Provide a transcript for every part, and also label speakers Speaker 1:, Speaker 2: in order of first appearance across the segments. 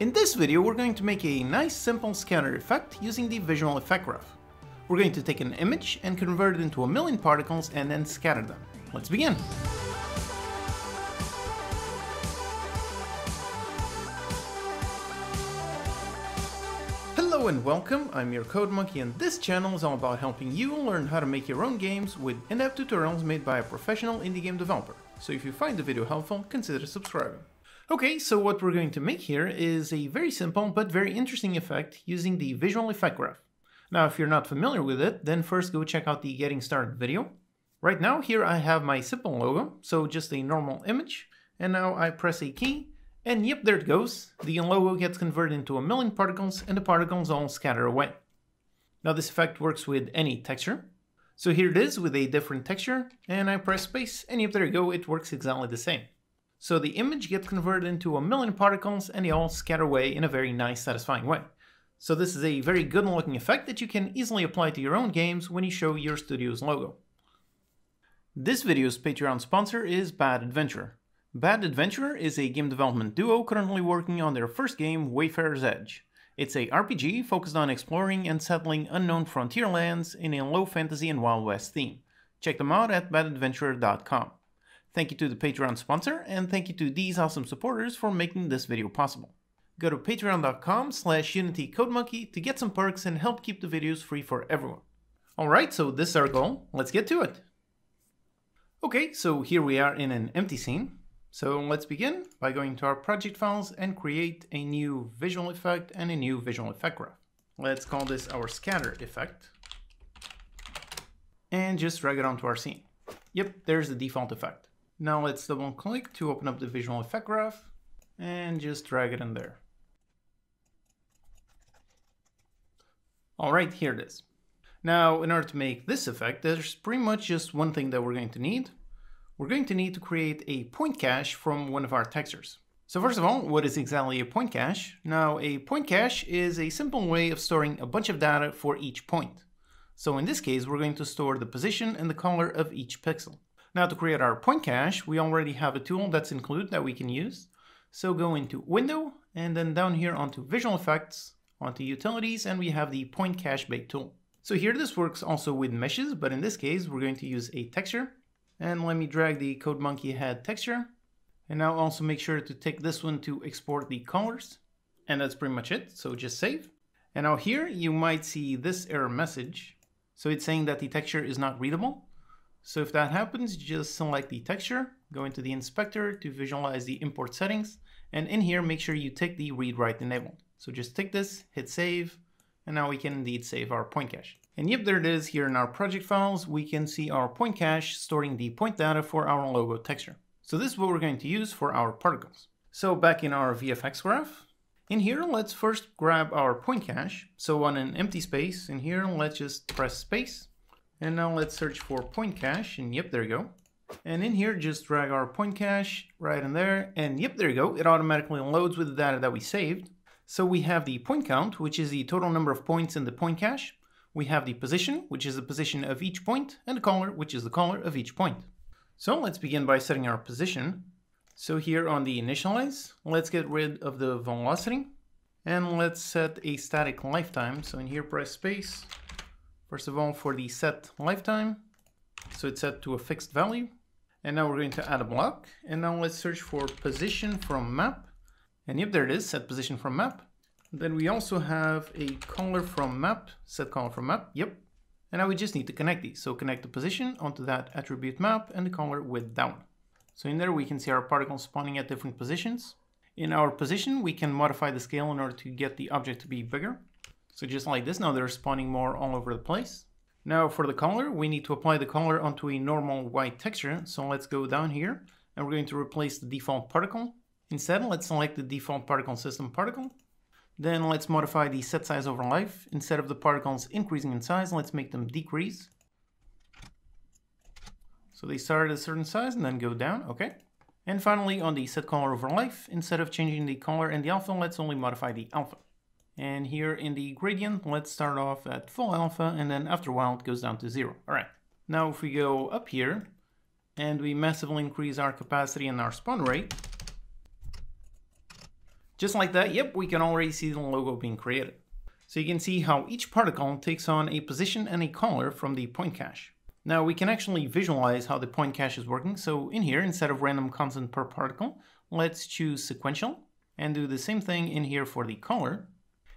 Speaker 1: In this video, we're going to make a nice simple scatter effect using the visual effect graph. We're going to take an image and convert it into a million particles and then scatter them. Let's begin! Hello and welcome, I'm your Code Monkey and this channel is all about helping you learn how to make your own games with in-depth tutorials made by a professional indie game developer. So if you find the video helpful, consider subscribing. Okay, so what we're going to make here is a very simple but very interesting effect using the visual effect graph. Now if you're not familiar with it, then first go check out the getting started video. Right now here I have my simple logo, so just a normal image, and now I press a key and yep, there it goes. The logo gets converted into a million particles and the particles all scatter away. Now this effect works with any texture. So here it is with a different texture and I press space and yep, there you go, it works exactly the same. So the image gets converted into a million particles and they all scatter away in a very nice satisfying way. So this is a very good looking effect that you can easily apply to your own games when you show your studio's logo. This video's Patreon sponsor is Bad Adventurer. Bad Adventurer is a game development duo currently working on their first game, Wayfarer's Edge. It's a RPG focused on exploring and settling unknown frontier lands in a low fantasy and Wild West theme. Check them out at badadventurer.com. Thank you to the Patreon sponsor, and thank you to these awesome supporters for making this video possible. Go to patreon.com slash unitycodemonkey to get some perks and help keep the videos free for everyone. Alright, so this is our goal. Let's get to it. Okay, so here we are in an empty scene. So let's begin by going to our project files and create a new visual effect and a new visual effect graph. Let's call this our scatter effect and just drag it onto our scene. Yep, there's the default effect. Now let's double click to open up the visual effect graph and just drag it in there. All right, here it is. Now, in order to make this effect, there's pretty much just one thing that we're going to need, we're going to need to create a point cache from one of our textures. So first of all, what is exactly a point cache? Now, a point cache is a simple way of storing a bunch of data for each point. So in this case, we're going to store the position and the color of each pixel. Now to create our point cache, we already have a tool that's included that we can use. So go into Window, and then down here onto Visual Effects, onto Utilities, and we have the Point Cache Bake tool. So here this works also with meshes, but in this case, we're going to use a texture and let me drag the Code Monkey head texture. And now also make sure to take this one to export the colors. And that's pretty much it, so just save. And now here you might see this error message. So it's saying that the texture is not readable. So if that happens, you just select the texture, go into the inspector to visualize the import settings, and in here make sure you tick the read write enabled. So just tick this, hit save, and now we can indeed save our point cache. And yep, there it is here in our project files. We can see our point cache storing the point data for our logo texture. So this is what we're going to use for our particles. So back in our VFX graph, in here, let's first grab our point cache. So on an empty space in here, let's just press space. And now let's search for point cache. And yep, there you go. And in here, just drag our point cache right in there. And yep, there you go. It automatically loads with the data that we saved. So we have the point count, which is the total number of points in the point cache we have the position, which is the position of each point, and the color, which is the color of each point. So let's begin by setting our position. So here on the initialize, let's get rid of the velocity, and let's set a static lifetime. So in here, press space. First of all, for the set lifetime, so it's set to a fixed value. And now we're going to add a block. And now let's search for position from map. And yep, there it is, set position from map. Then we also have a color from map, set color from map, yep. And now we just need to connect these. So connect the position onto that attribute map and the color with down. So in there we can see our particles spawning at different positions. In our position, we can modify the scale in order to get the object to be bigger. So just like this, now they're spawning more all over the place. Now for the color, we need to apply the color onto a normal white texture. So let's go down here and we're going to replace the default particle. Instead, let's select the default particle system particle then let's modify the set size over life. Instead of the particles increasing in size, let's make them decrease. So they start at a certain size and then go down, okay. And finally on the set color over life, instead of changing the color and the alpha, let's only modify the alpha. And here in the gradient, let's start off at full alpha and then after a while it goes down to zero. All right, now if we go up here and we massively increase our capacity and our spawn rate, Just like that, yep, we can already see the logo being created. So you can see how each particle takes on a position and a color from the point cache. Now we can actually visualize how the point cache is working. So in here, instead of random constant per particle, let's choose sequential and do the same thing in here for the color.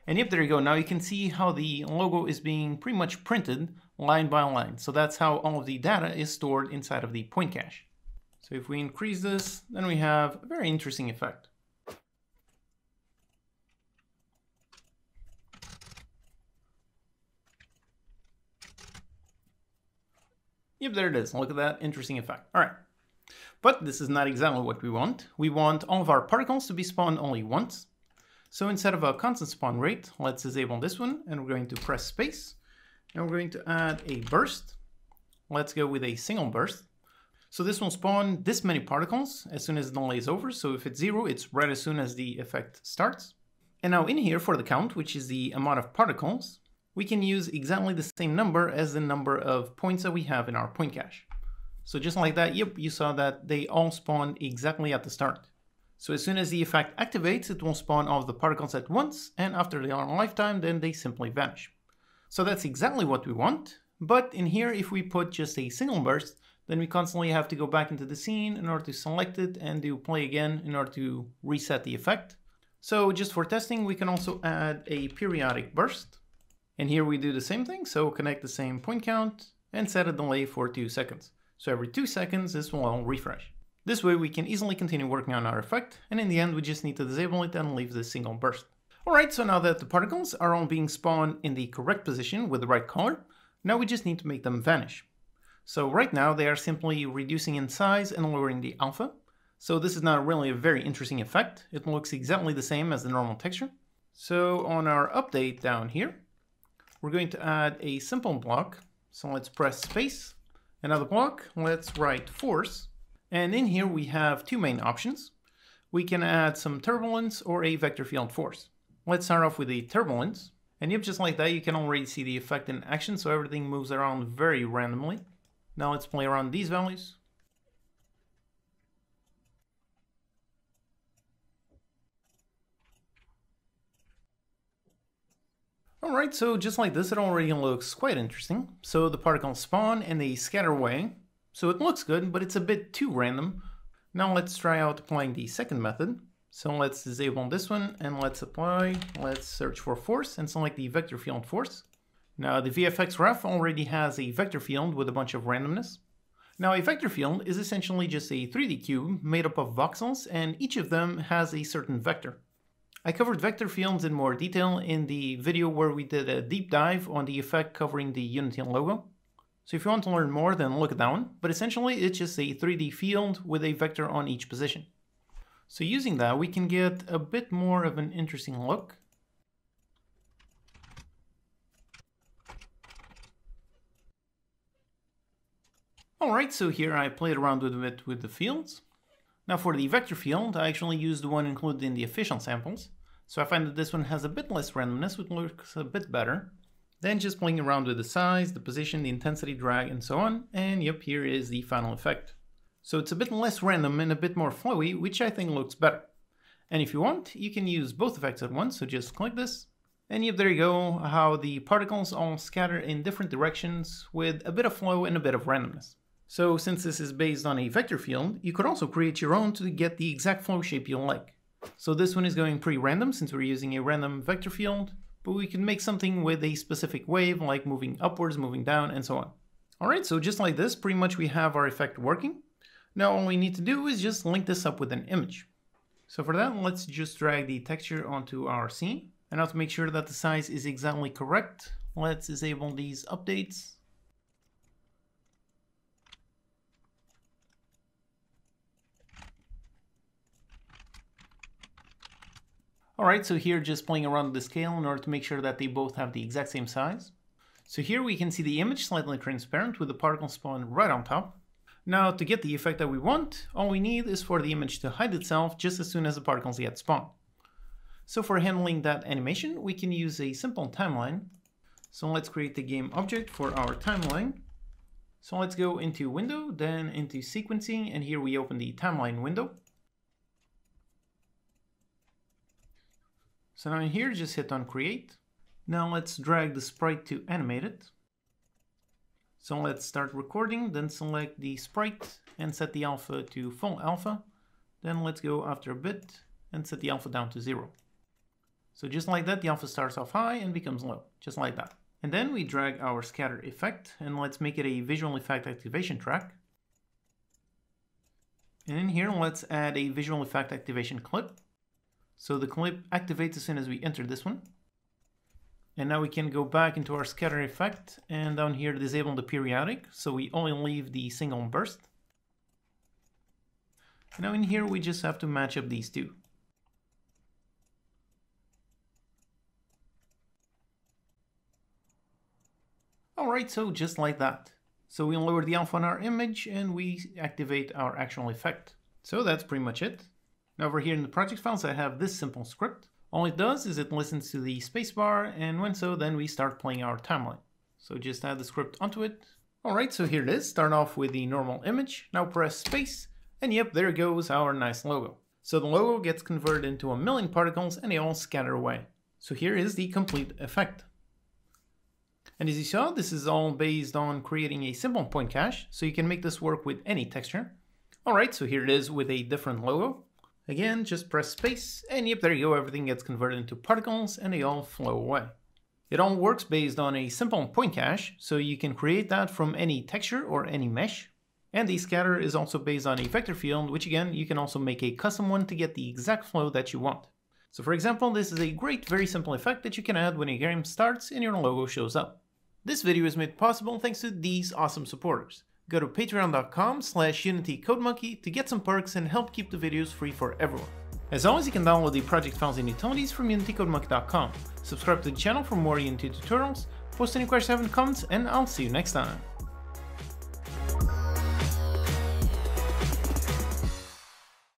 Speaker 1: And yep, there you go. Now you can see how the logo is being pretty much printed line by line. So that's how all of the data is stored inside of the point cache. So if we increase this, then we have a very interesting effect. Yep, there it is. Look at that interesting effect. All right. But this is not exactly what we want. We want all of our particles to be spawned only once. So instead of a constant spawn rate, let's disable this one and we're going to press space and we're going to add a burst. Let's go with a single burst. So this will spawn this many particles as soon as the delay is over. So if it's zero, it's right as soon as the effect starts. And now in here for the count, which is the amount of particles, we can use exactly the same number as the number of points that we have in our point cache. So just like that, yep, you saw that they all spawn exactly at the start. So as soon as the effect activates, it will spawn all of the particles at once, and after they are their lifetime, then they simply vanish. So that's exactly what we want, but in here, if we put just a single burst, then we constantly have to go back into the scene in order to select it and do play again in order to reset the effect. So just for testing, we can also add a periodic burst. And here we do the same thing, so connect the same point count and set a delay for 2 seconds. So every 2 seconds this will refresh. This way we can easily continue working on our effect, and in the end we just need to disable it and leave the single burst. Alright, so now that the particles are all being spawned in the correct position with the right color, now we just need to make them vanish. So right now they are simply reducing in size and lowering the alpha. So this is not really a very interesting effect. It looks exactly the same as the normal texture. So on our update down here, we're going to add a simple block. So let's press space. Another block, let's write force. And in here we have two main options. We can add some turbulence or a vector field force. Let's start off with the turbulence. And yep, just like that, you can already see the effect in action, so everything moves around very randomly. Now let's play around these values. Alright, so just like this, it already looks quite interesting. So the particles spawn and they scatter away. So it looks good, but it's a bit too random. Now let's try out applying the second method. So let's disable this one and let's apply, let's search for force and select the vector field force. Now the VFX graph already has a vector field with a bunch of randomness. Now a vector field is essentially just a 3D cube made up of voxels and each of them has a certain vector. I covered vector fields in more detail in the video where we did a deep dive on the effect covering the Unity logo. So if you want to learn more, then look at that one. But essentially, it's just a 3D field with a vector on each position. So using that, we can get a bit more of an interesting look. Alright, so here I played around with a bit with the fields. Now for the vector field, I actually used the one included in the official samples. So I find that this one has a bit less randomness, which looks a bit better. Then just playing around with the size, the position, the intensity, drag, and so on. And yep, here is the final effect. So it's a bit less random and a bit more flowy, which I think looks better. And if you want, you can use both effects at once, so just click this. And yep, there you go, how the particles all scatter in different directions with a bit of flow and a bit of randomness. So since this is based on a vector field, you could also create your own to get the exact flow shape you like. So this one is going pretty random since we're using a random vector field, but we can make something with a specific wave like moving upwards, moving down, and so on. Alright, so just like this, pretty much we have our effect working. Now all we need to do is just link this up with an image. So for that, let's just drag the texture onto our scene. And now to make sure that the size is exactly correct, let's disable these updates Alright, so here just playing around with the scale in order to make sure that they both have the exact same size. So here we can see the image slightly transparent with the particle spawn right on top. Now to get the effect that we want, all we need is for the image to hide itself just as soon as the particles get spawned. So for handling that animation, we can use a simple timeline. So let's create the game object for our timeline. So let's go into window, then into sequencing, and here we open the timeline window. So now in here, just hit on create. Now let's drag the sprite to animate it. So let's start recording, then select the sprite and set the alpha to full alpha. Then let's go after a bit and set the alpha down to zero. So just like that, the alpha starts off high and becomes low, just like that. And then we drag our scatter effect and let's make it a visual effect activation track. And in here, let's add a visual effect activation clip. So the clip activates as soon as we enter this one. And now we can go back into our scatter effect and down here disable the periodic. So we only leave the single burst. And now in here, we just have to match up these two. Alright, so just like that. So we lower the alpha on our image and we activate our actual effect. So that's pretty much it. Now over here in the project files I have this simple script. All it does is it listens to the spacebar and when so then we start playing our timeline. So just add the script onto it. Alright, so here it is. Start off with the normal image. Now press space and yep, there goes our nice logo. So the logo gets converted into a million particles and they all scatter away. So here is the complete effect. And as you saw, this is all based on creating a simple point cache, so you can make this work with any texture. Alright, so here it is with a different logo. Again, just press space, and yep, there you go, everything gets converted into particles and they all flow away. It all works based on a simple point cache, so you can create that from any texture or any mesh. And the scatter is also based on a vector field, which again, you can also make a custom one to get the exact flow that you want. So for example, this is a great, very simple effect that you can add when a game starts and your logo shows up. This video is made possible thanks to these awesome supporters. Go to patreon.com slash unitycodemonkey to get some perks and help keep the videos free for everyone. As always, you can download the project files and utilities from unitycodemonkey.com. Subscribe to the channel for more Unity tutorials, post any questions, the comments, and I'll see you next time.